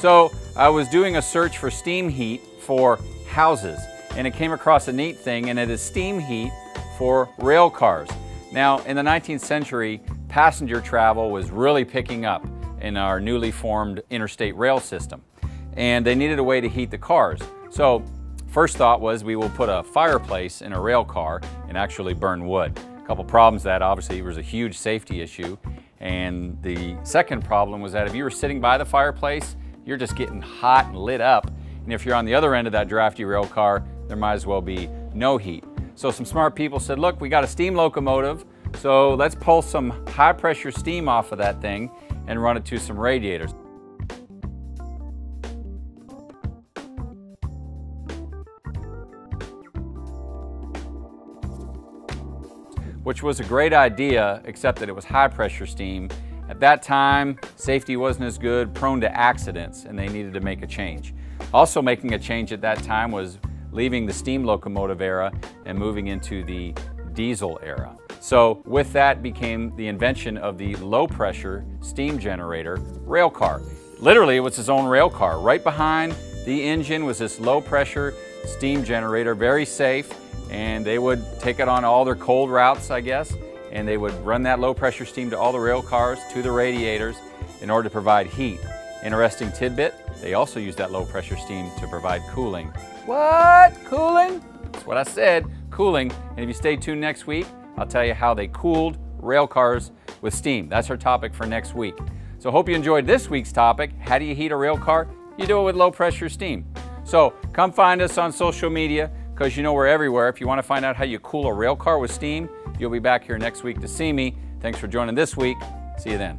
So I was doing a search for steam heat for houses and it came across a neat thing and it is steam heat for rail cars. Now in the 19th century, passenger travel was really picking up in our newly formed interstate rail system and they needed a way to heat the cars. So first thought was we will put a fireplace in a rail car and actually burn wood. A couple problems that obviously was a huge safety issue and the second problem was that if you were sitting by the fireplace, you're just getting hot and lit up. And if you're on the other end of that drafty rail car, there might as well be no heat. So some smart people said, look, we got a steam locomotive, so let's pull some high pressure steam off of that thing and run it to some radiators. which was a great idea, except that it was high pressure steam. At that time, safety wasn't as good, prone to accidents, and they needed to make a change. Also making a change at that time was leaving the steam locomotive era and moving into the diesel era. So with that became the invention of the low pressure steam generator rail car. Literally it was his own rail car. Right behind the engine was this low pressure steam generator, very safe, and they would take it on all their cold routes, I guess, and they would run that low pressure steam to all the rail cars, to the radiators, in order to provide heat. Interesting tidbit, they also use that low pressure steam to provide cooling. What? Cooling? That's what I said, cooling. And if you stay tuned next week, I'll tell you how they cooled rail cars with steam. That's our topic for next week. So hope you enjoyed this week's topic. How do you heat a rail car? You do it with low pressure steam. So come find us on social media because you know we're everywhere. If you want to find out how you cool a rail car with steam, you'll be back here next week to see me. Thanks for joining this week. See you then.